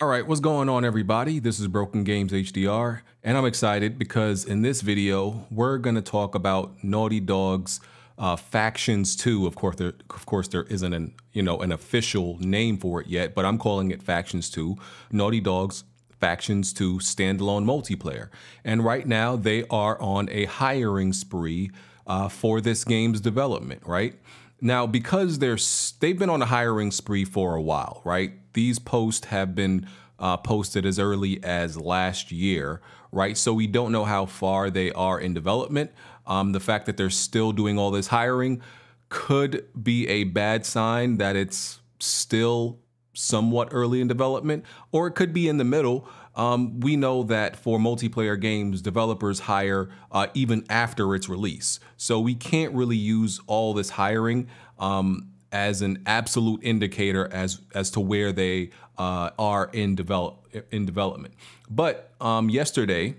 All right, what's going on everybody? This is Broken Gamez HDR, and I'm excited because in this video, we're gonna talk about Naughty Dog's uh, Factions 2. Of course, there, of course, there isn't an, you know, an official name for it yet, but I'm calling it Factions 2. Naughty Dog's Factions 2 standalone multiplayer. And right now, they are on a hiring spree uh, for this game's development, right? Now, because they're they've been on a hiring spree for a while, right? These posts have been uh, posted as early as last year, right? So we don't know how far they are in development. Um, the fact that they're still doing all this hiring could be a bad sign that it's still somewhat early in development, or it could be in the middle. Um, we know that for multiplayer games, developers hire uh, even after its release. So we can't really use all this hiring um, as an absolute indicator as as to where they uh, are in develop in development. But um, yesterday,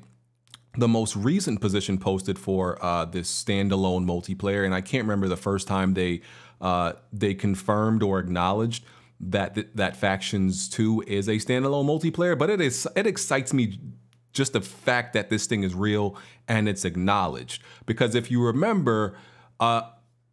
the most recent position posted for uh, this standalone multiplayer, and I can't remember the first time they uh, they confirmed or acknowledged that th- that Factions Two is a standalone multiplayer. But it is it excites me just the fact that this thing is real and it's acknowledged. Because if you remember, uh,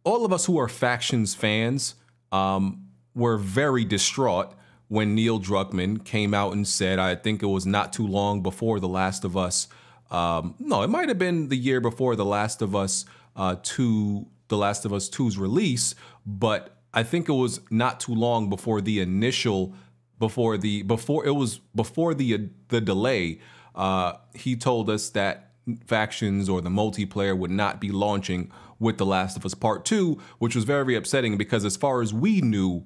all of us who are Factions fans um, were very distraught when Neil Druckmann came out and said, I think it was not too long before The Last of Us. Um, no, it might have been the year before The Last of Us uh, 2, The Last of Us 2's release, but I think it was not too long before the initial, before the, before it was before the, the delay. Uh, he told us that factions or the multiplayer would not be launching with The Last of Us Part 2, which was very upsetting because as far as we knew,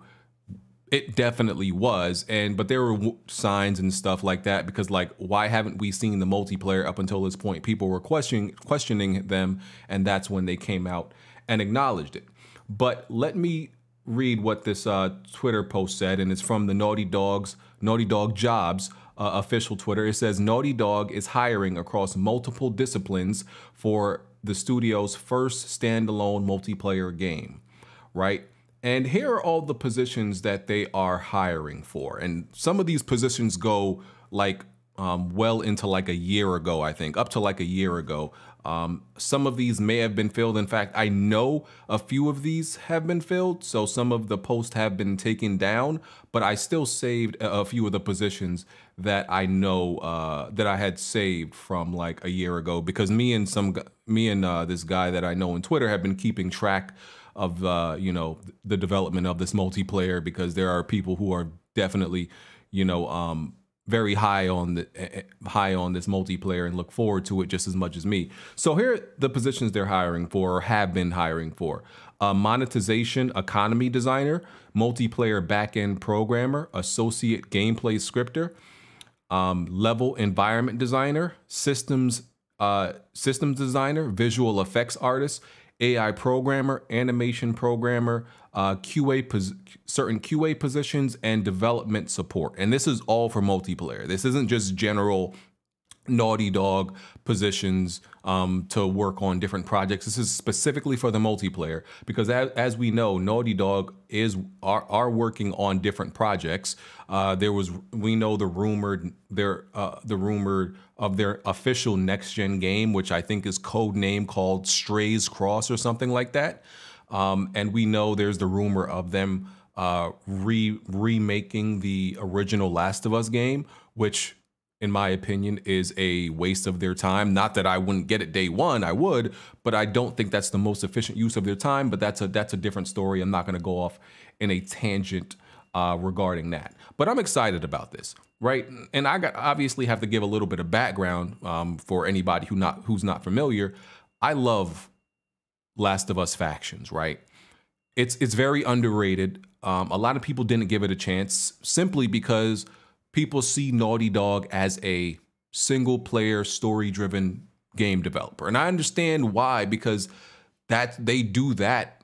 it definitely was and but there were signs and stuff like that because like why haven't we seen the multiplayer up until this point people were questioning questioning them and that's when they came out and acknowledged it but let me read what this uh, twitter post said and it's from the naughty dogs naughty dog jobs uh, official twitter it says naughty dog is hiring across multiple disciplines for the studio's first standalone multiplayer game right and here are all the positions that they are hiring for. And some of these positions go like um, well into like a year ago, I think, up to like a year ago. Um, some of these may have been filled. In fact, I know a few of these have been filled. So some of the posts have been taken down, but I still saved a, few of the positions that I know uh, that I had saved from like a year ago because me and some me and uh, this guy that I know on Twitter have been keeping track of uh, you know the development of this multiplayer because there are people who are definitely you know um, very high on the eh, eh, high on this multiplayer and look forward to it just as much as me. So here are the positions they're hiring for or have been hiring for. A monetization economy designer, multiplayer backend programmer, associate gameplay scripter, um, level environment designer, systems uh, systems designer, visual effects artist, AI programmer, animation programmer, uh, QA pos- certain QA positions, and development support. And this is all for multiplayer. This isn't just general Naughty Dog positions um, to work on different projects. This is specifically for the multiplayer because, as, as we know, Naughty Dog is are, are working on different projects. Uh, there was we know the rumored their uh, the rumored of their official next gen game, which I think is code name called Strays Cross or something like that. Um, and we know there's the rumor of them uh, re remaking the original Last of Us game, which in my opinion, is a waste of their time. Not that I wouldn't get it day one, I would, but I don't think that's the most efficient use of their time. But that's a that's a different story. I'm not going to go off in a tangent uh, regarding that. But I'm excited about this, right? And I got obviously have to give a little bit of background um, for anybody who not who's not familiar. I love Last of Us factions, right? It's it's very underrated. Um, a lot of people didn't give it a chance simply because people see Naughty Dog as a single player story driven game developer. And I understand why because that they do that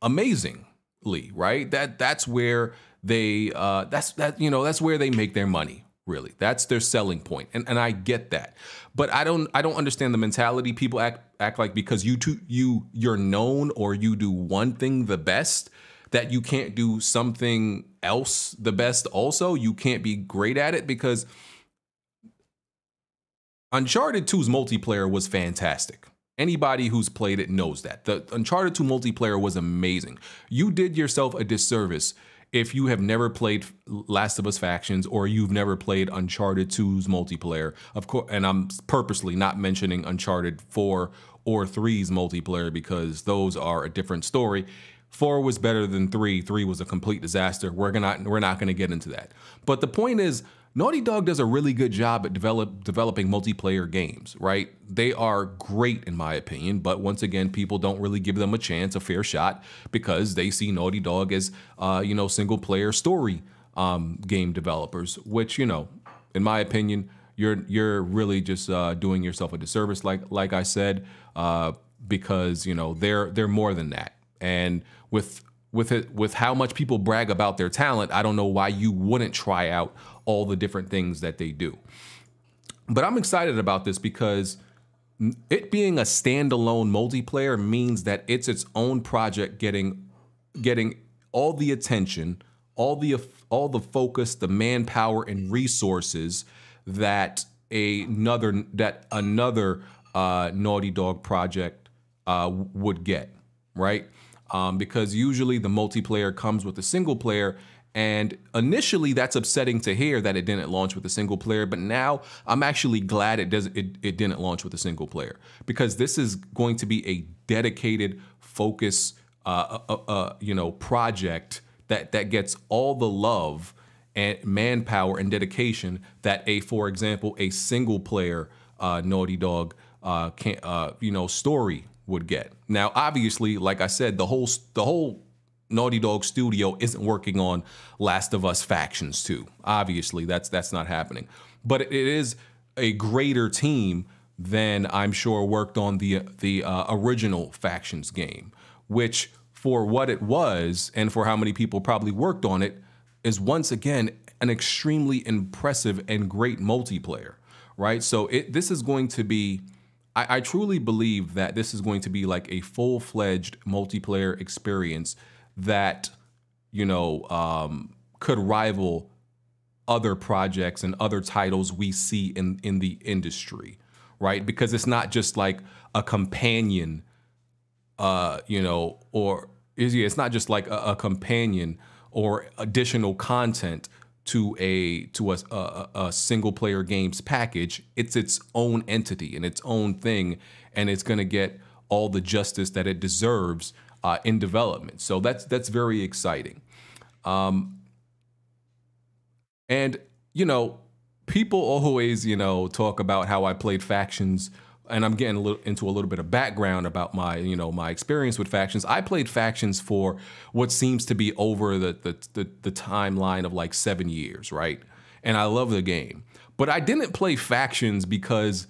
amazingly, right? That that's where they uh that's that you know, that's where they make their money, really. That's their selling point. And and I get that. But I don't I don't understand the mentality people act act like because you two you you're known or you do one thing the best that you can't do something else the best also. You can't be great at it because Uncharted 2's multiplayer was fantastic. Anybody who's played it knows that. The Uncharted 2 multiplayer was amazing. You did yourself a disservice if you have never played Last of Us Factions or you've never played Uncharted 2's multiplayer. Of course, and I'm purposely not mentioning Uncharted 4 or 3's multiplayer because those are a different story. Four was better than three. Three was a complete disaster. We're gonna we're not gonna get into that. But the point is, Naughty Dog does a really good job at develop developing multiplayer games, right? They are great in my opinion, but once again, people don't really give them a chance, a fair shot, because they see Naughty Dog as uh, you know single player story um, game developers, which you know, in my opinion, you're you're really just uh, doing yourself a disservice, like like I said, uh, because you know they're they're more than that. And with with it with how much people brag about their talent, I don't know why you wouldn't try out all the different things that they do. But I'm excited about this because it being a standalone multiplayer means that it's its own project getting getting all the attention, all the all the focus, the manpower and resources that another that another uh, Naughty Dog project uh, would get, right? Um, because usually the multiplayer comes with a single player and initially, that's upsetting to hear that it didn't launch with a single player. But now I'm actually glad it does it, it didn't launch with a single player because this is going to be a dedicated, focus, uh, uh, uh, uh, you know, project that that gets all the love and manpower and dedication that a, for example, a single player uh, Naughty Dog uh, can, you know, story would get. Now, obviously, like I said, the whole the whole Naughty Dog Studio isn't working on Last of Us Factions 2. Obviously, that's that's not happening. But it is a greater team than I'm sure worked on the the uh, original Factions game, which for what it was and for how many people probably worked on it is once again an extremely impressive and great multiplayer, right? So it this is going to be I, I truly believe that this is going to be like a full-fledged multiplayer experience that you know um, could rival other projects and other titles we see in in the industry, right? Because it's not just like a companion, uh, you know, or is it's not just like a, a companion or additional content to a to a, a, a, single player games package it's its own entity and its own thing and it's going to get all the justice that it deserves uh, in development. So that's that's very exciting. Um, and you know, people always you know talk about how I played factions, and I'm getting a little into a little bit of background about my you know my experience with factions. I played factions for what seems to be over the the, the, the timeline of like seven years, right? And I love the game, but I didn't play factions because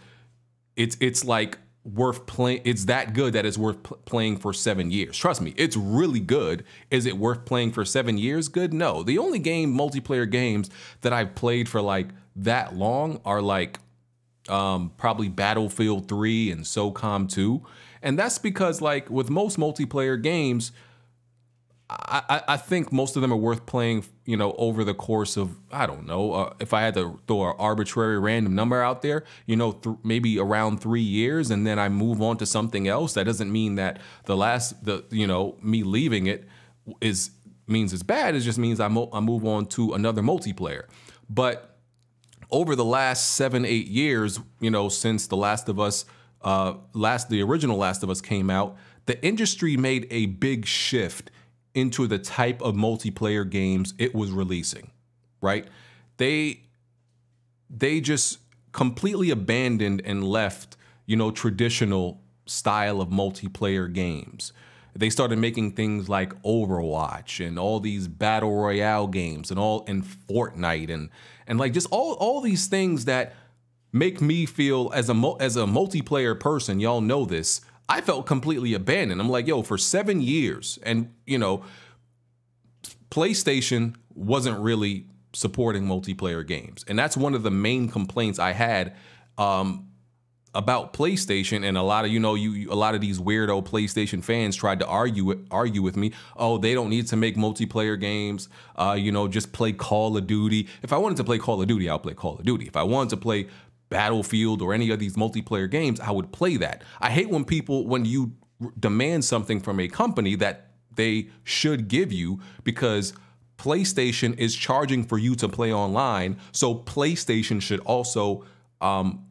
it's it's like worth playing. It's that good that it's worth playing for seven years. Trust me, it's really good. Is it worth playing for seven years? Good? No. The only game, multiplayer games that I've played for like that long are like um, probably Battlefield 3 and SOCOM 2. And that's because like with most multiplayer games, I, I think most of them are worth playing, you know, over the course of I don't know. Uh, if I had to throw an arbitrary random number out there, you know, th- maybe around three years, and then I move on to something else. That doesn't mean that the last, the you know, me leaving it is means it's bad. It just means I, mo- I move on to another multiplayer. But over the last seven, eight years, you know, since the Last of Us, uh, last the original Last of Us came out, the industry made a big shift into the type of multiplayer games it was releasing, right? They they just completely abandoned and left, you know, traditional style of multiplayer games. They started making things like Overwatch and all these battle royale games and all and Fortnite and and like just all all these things that make me feel as a as a multiplayer person, y'all know this, I felt completely abandoned. I'm like, yo, for seven years, and you know, PlayStation wasn't really supporting multiplayer games, and that's one of the main complaints I had um, about PlayStation, and a lot of you know you a lot of these weirdo PlayStation fans tried to argue argue with me. Oh, they don't need to make multiplayer games. Uh, you know, just play Call of Duty. If I wanted to play Call of Duty, I'll play Call of Duty. If I wanted to play Battlefield or any of these multiplayer games, I would play that. I hate when people when you demand something from a company that they should give you because PlayStation is charging for you to play online. So PlayStation should also um,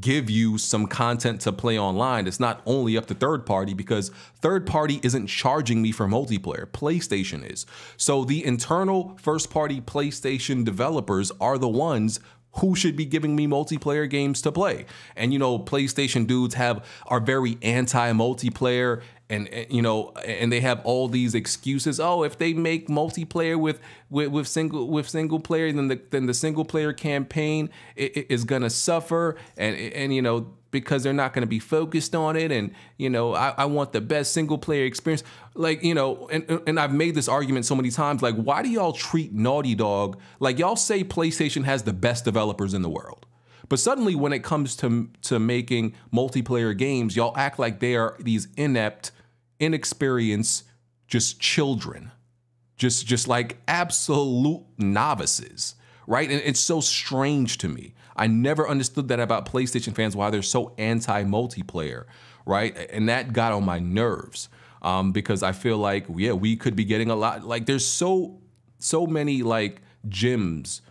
give you some content to play online. It's not only up to third party because third party isn't charging me for multiplayer. PlayStation is. So the internal first party PlayStation developers are the ones who should be giving me multiplayer games to play. And you know, PlayStation dudes have are very anti multiplayer and, and, you know and they have all these excuses. Oh if they make multiplayer with with, with single with single player then the then the single player campaign is gonna suffer. And and you know because they're not going to be focused on it. And you know I, I, want the best single player experience. Like you know and, and i've made this argument so many times like why do y'all treat naughty dog like y'all say playstation has the best developers in the world. But suddenly when it comes to to making multiplayer games y'all act like they are these inept inexperienced, just children, just just like absolute novices, right? And it's so strange to me. I never understood that about PlayStation fans why they're so anti-multiplayer, right? And that got on my nerves um, because I feel like yeah, we could be getting a lot. Like there's so so many like gems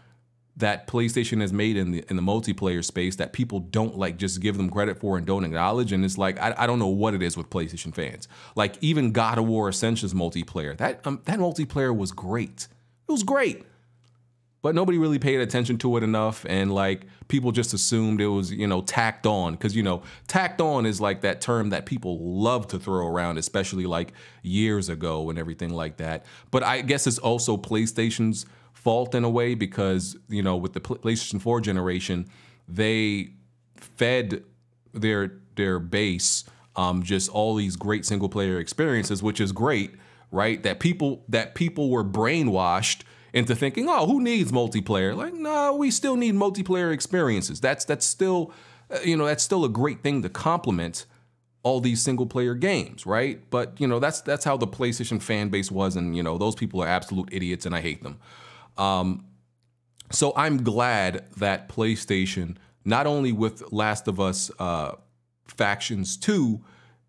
that PlayStation has made in the in the multiplayer space that people don't like just give them credit for and don't acknowledge. And it's like I, I don't know what it is with PlayStation fans. Like even God of War Ascensions multiplayer, that um, that multiplayer was great. It was great. But nobody really paid attention to it enough, and like people just assumed it was, you know, tacked on. Because you know, tacked on is like that term that people love to throw around, especially like years ago and everything like that. But I guess it's also PlayStation's fault in a way because you know with the PlayStation 4 generation, they fed their their base um, just all these great single player experiences, which is great, right? That people that people were brainwashed into thinking, oh, who needs multiplayer? Like, no, we still need multiplayer experiences. That's that's still, uh, you know, that's still a great thing to complement all these single player games, right? But you know, that's that's how the PlayStation fan base was, and you know, those people are absolute idiots, and I hate them. Um, so I'm glad that PlayStation, not only with Last of Us uh, Factions 2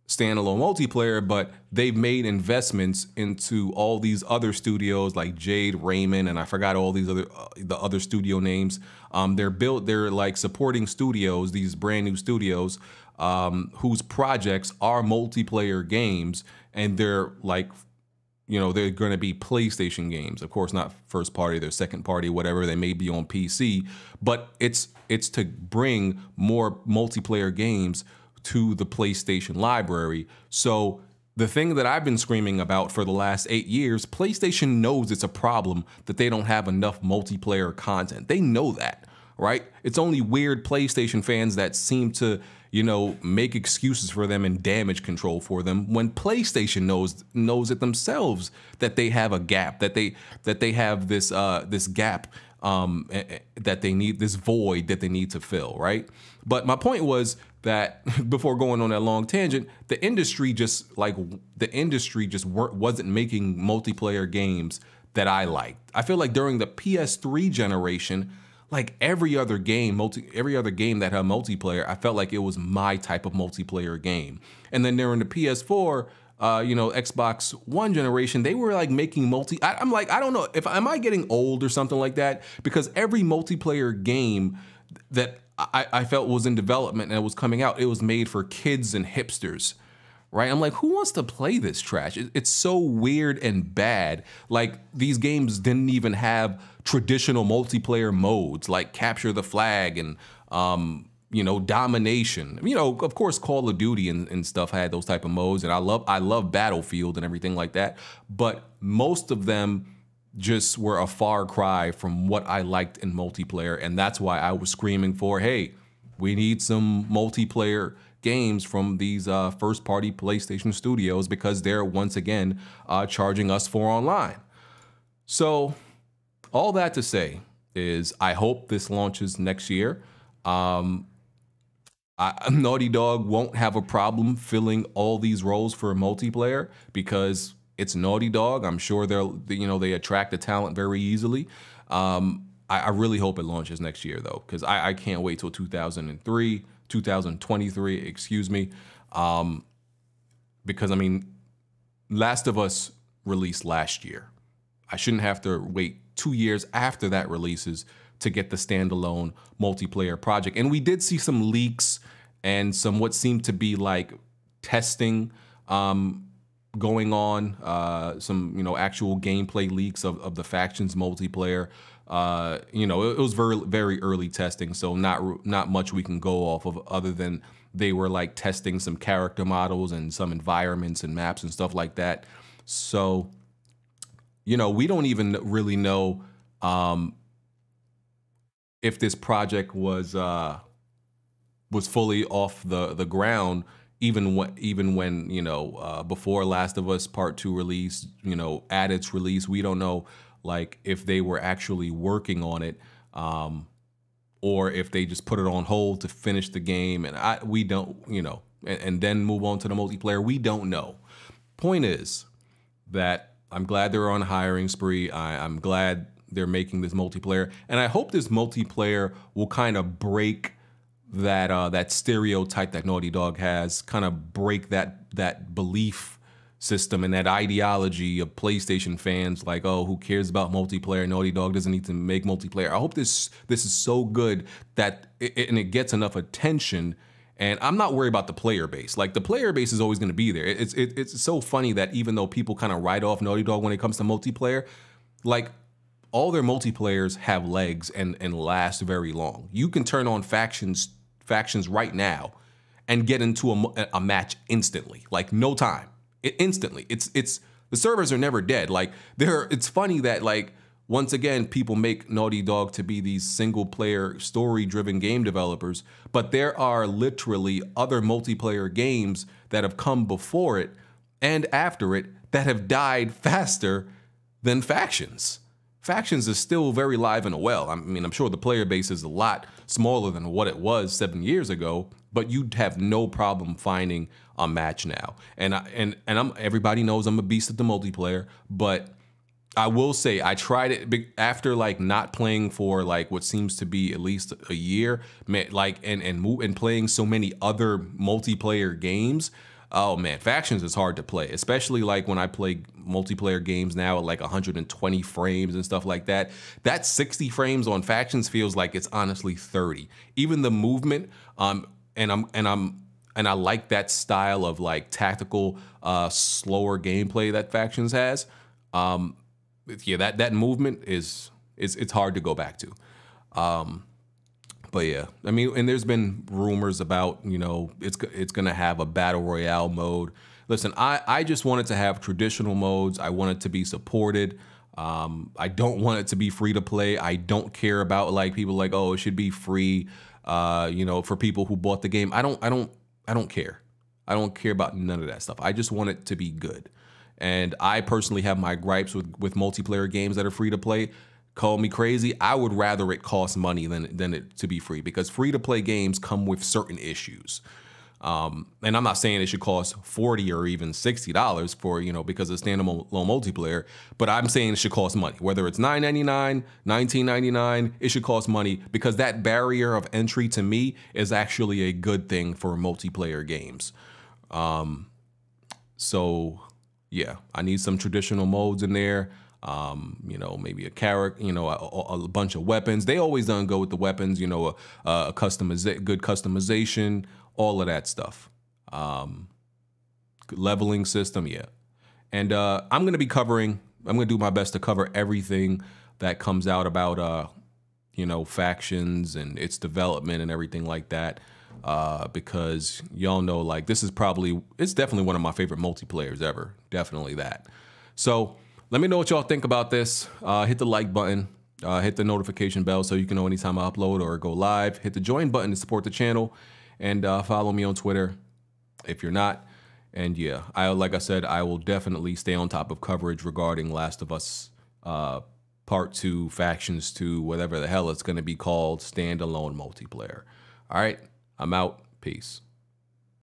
standalone multiplayer, but they've made investments into all these other studios like Jade Raymond, and I forgot all these other uh, the other studio names. Um, they're built, they're like supporting studios, these brand new studios, um, whose projects are multiplayer games, and they're like you know, they're going to be PlayStation games. Of course, not first party, they're second party, whatever. They may be on PC, but it's it's to bring more multiplayer games to the PlayStation library. So the thing that I've been screaming about for the last eight years, PlayStation knows it's a problem that they don't have enough multiplayer content. They know that, right? It's only weird PlayStation fans that seem to you know, make excuses for them and damage control for them when PlayStation knows knows it themselves that they have a gap, that they that they have this uh, this gap um, that they need this void that they need to fill, right? But my point was that before going on that long tangent, the industry just like the industry just weren't wasn't making multiplayer games that I liked. I feel like during the PS3 generation, like every other game, multi every other game that had multiplayer, I felt like it was my type of multiplayer game. And then during the PS4, uh, you know, Xbox One generation, they were like making multi. I, I'm like, I don't know if am I getting old or something like that because every multiplayer game that I, I felt was in development and it was coming out, it was made for kids and hipsters right? I'm like, who wants to play this trash? It's so weird and bad. Like these games didn't even have traditional multiplayer modes like capture the flag and um, you know domination. You know, of course, Call of Duty and, and stuff had those type of modes, and I love I love Battlefield and everything like that. But most of them just were a far cry from what I liked in multiplayer, and that's why I was screaming for, hey, we need some multiplayer games from these uh, first party PlayStation studios because they're once again uh, charging us for online. So, all that to say is, I hope this launches next year. Um, I, Naughty Dog won't have a problem filling all these roles for a multiplayer because it's Naughty Dog. I'm sure they'll, you know, they attract the talent very easily. Um, I, I, really hope it launches next year though, because I, I, can't wait till 2003, 2023, excuse me. Um, because I mean, Last of Us released last year. I shouldn't have to wait two years after that releases to get the standalone multiplayer project. And we did see some leaks and some what seemed to be like testing um, going on, uh, some you know actual gameplay leaks of, of the factions multiplayer. Uh, you know, it, it, was very very early testing, so not not much we can go off of other than they were like testing some character models and some environments and maps and stuff like that. So, you know, we don't even really know um, if this project was uh, was fully off the the ground even when even when you know uh, before Last of Us Part Two release, you know, at its release, we don't know like if they were actually working on it, um, or if they just put it on hold to finish the game, and I we don't you know, and, and then move on to the multiplayer. We don't know. Point is that I'm glad they're on hiring spree. I, I'm glad they're making this multiplayer, and I hope this multiplayer will kind of break that uh, that stereotype that Naughty Dog has, kind of break that that belief system and that ideology of PlayStation fans like, oh, who cares about multiplayer? Naughty Dog doesn't need to make multiplayer. I hope this this is so good that it, and it gets enough attention. And I'm not worried about the player base. Like the player base is always going to be there. It's it, it's so funny that even though people kind of write off Naughty Dog when it comes to multiplayer, like all their multiplayers have legs and and last very long. You can turn on factions factions right now and get into a, a match instantly, like no time, instantly. It's it's the servers are never dead. Like there, it's funny that like once again people make Naughty Dog to be these single player story driven game developers, but there are literally other multiplayer games that have come before it and after it that have died faster than factions. Factions is still very live and well. I mean, I'm sure the player base is a lot smaller than what it was seven years ago, but you'd have no problem finding a match now. And I, and and I'm everybody knows I'm a beast at the multiplayer, but I will say I tried it after like not playing for like what seems to be at least a year, like and and move and playing so many other multiplayer games oh man, factions is hard to play, especially like when I play multiplayer games now at like 120 frames and stuff like that. That 60 frames on factions feels like it's honestly 30. Even the movement, um, and I'm and I'm and I like that style of like tactical, uh, slower gameplay that factions has. Um, yeah, that that movement is is it's hard to go back to. Um, but yeah, I mean, and there's been rumors about you know it's it's gonna have a battle royale mode. Listen, I I just want it to have traditional modes. I want it to be supported. Um, I don't want it to be free to play. I don't care about like people like oh it should be free. Uh, you know, for people who bought the game. I don't I don't I don't care. I don't care about none of that stuff. I just want it to be good. And I personally have my gripes with with multiplayer games that are free to play call me crazy. I would rather it cost money than than it to be free because free to play games come with certain issues. Um, and I'm not saying it should cost forty or even sixty dollars for you know because it's standalone multiplayer, but I'm saying it should cost money. Whether it's $9.99, $19.99, it should cost money because that barrier of entry to me is actually a good thing for multiplayer games. Um, so yeah, I need some traditional modes in there um, you know, maybe a character, you know, a, a, bunch of weapons. They always done go with the weapons, you know, a, a customiza- good customization, all of that stuff. Um, leveling system, yeah. And uh, I'm gonna be covering. I'm gonna do my best to cover everything that comes out about, uh, you know, factions and its development and everything like that. Uh, because y'all know, like, this is probably, it's definitely one of my favorite multiplayers ever. Definitely that. So let me know what y'all think about this. Uh, hit the like button. Uh, hit the notification bell so you can know anytime I upload or go live. Hit the join button to support the channel, and uh, follow me on Twitter if you're not. And yeah, I like I said, I will definitely stay on top of coverage regarding Last of Us uh, Part Two, Factions Two, whatever the hell it's going to be called, standalone multiplayer. All right, I'm out. Peace.